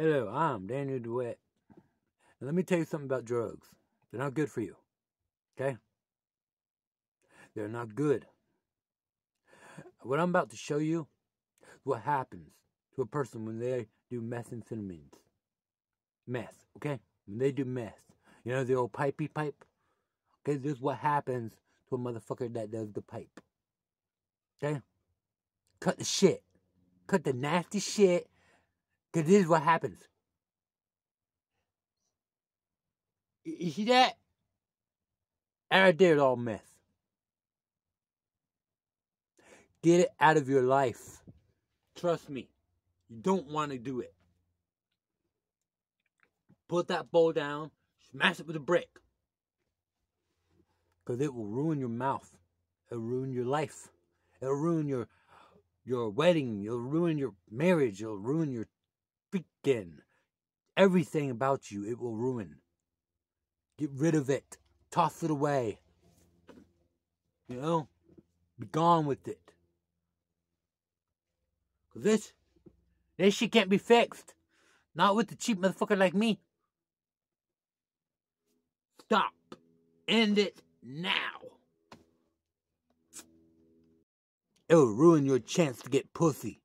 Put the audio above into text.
Hello, I'm Daniel DeWitt. And let me tell you something about drugs. They're not good for you. Okay? They're not good. What I'm about to show you is what happens to a person when they do methamphetamines. Meth, okay? When they do meth. You know the old pipey pipe? Okay, this is what happens to a motherfucker that does the pipe. Okay? Cut the shit. Cut the nasty shit. Cause this is what happens. You see that? And right there, all meth. Get it out of your life. Trust me. You don't want to do it. Put that bowl down, smash it with a brick. Because it will ruin your mouth. It'll ruin your life. It'll ruin your your wedding. It'll ruin your marriage. It'll ruin your freaking everything about you. It will ruin. Get rid of it. Toss it away. You know? Be gone with it. Cause this, this shit can't be fixed. Not with the cheap motherfucker like me. Stop. End it now. It will ruin your chance to get pussy.